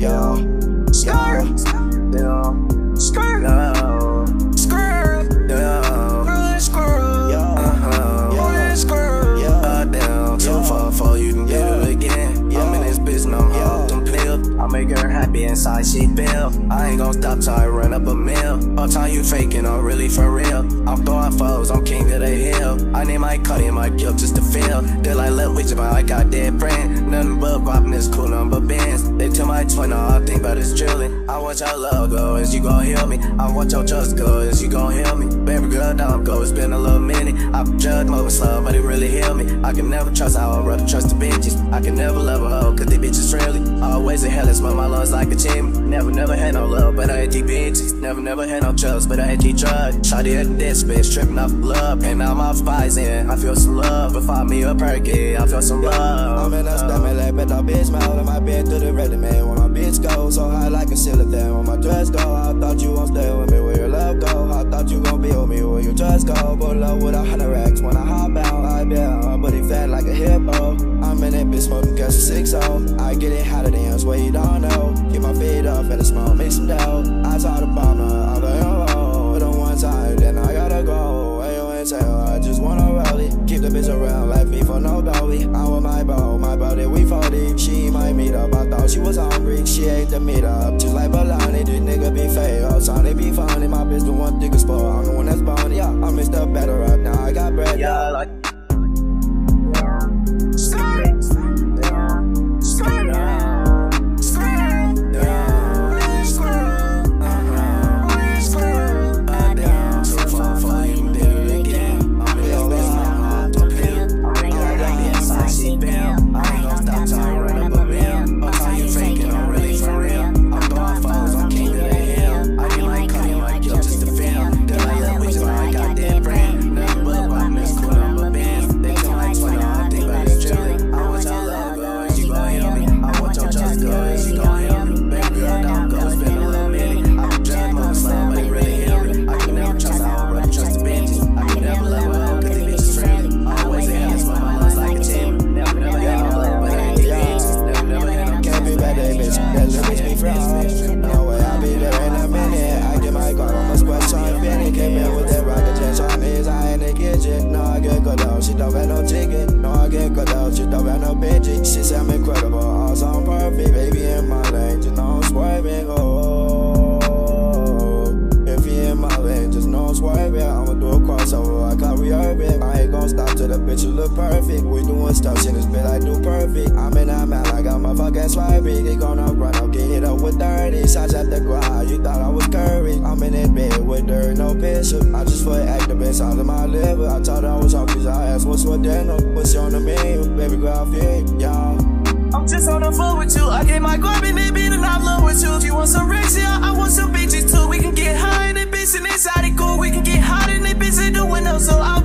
yeah, happy inside, she feel. I ain't gon' stop till I run up a mill. All time you faking, I'm really for real. I'm throwing foes, I'm king of the hill. I need my cut in my guilt just to feel. They like love with you, but I got dead friend. Nothing but guap this cool number bands. They tell my twin, all I think about is drilling. I want your love go, as you gon' heal me. I want your trust go, as you gon' heal me. Baby girl, don't go, it's been a little minute. I've judged moving slow, but it really healed me. I can never trust I rather trust the bitches. I can never love a hoe, cause they bitches friendly. Always in hell and smell my lungs like a team. Never, never had no love, but I had G bitches. Never, never had no trust, but I had G drugs. Shawty at death bitch, tripping off love. And now my spies in, I feel some love. But find me a perky, I feel some love. I'm in a stomach like but no bitch mouth in my bed through the ready man when my bitch go so high like a fan when my dress go I thought you gon' stay with me where your love go I thought you gon' be with me where your dress go but love with a hundred racks when I hop out I be my body fat like a hippo Bitch smoking gas a six oh I get it hotter than yours where you don't know. Get my feet up and the smoke make some dough. I saw the bomber like oh oh but on one time then I gotta go. Ain't tell I just wanna roll keep the bitch around like me for no dolly. I want my bow my body we fall deep she might meet up I thought she was hungry. She ate the meat up just like Balani this nigga be fake time they be funny. My bitch the one nigga sport I'm the one that's bony. Yeah I mixed up better up now I got bread. Yeah, like get good out. She don't got no chicken. No, I get good out. She don't got no bitchy. She say I'm incredible. All so perfect. Baby in my lane, You know I'm swerving. Oh, oh, oh. Doing stuff this bit, I do perfect. I'm in that man, I got my fucking slurpee. They gonna run up, get hit up with 30 shots at the ground. You thought I was curvy. I'm in that bed with dirt, no picture. I just put activist out of my liver. I thought I was hungry, so I asked what's for dinner. What's on the menu? Baby girl, I feel y'all. I'm just on the phone with you. I get my guap in that beat and I'm low with you. If you want some ricks, yeah, I want some bitches too. We can get high in that bitch and inside it cool. We can get hot in that bitch in the window, so I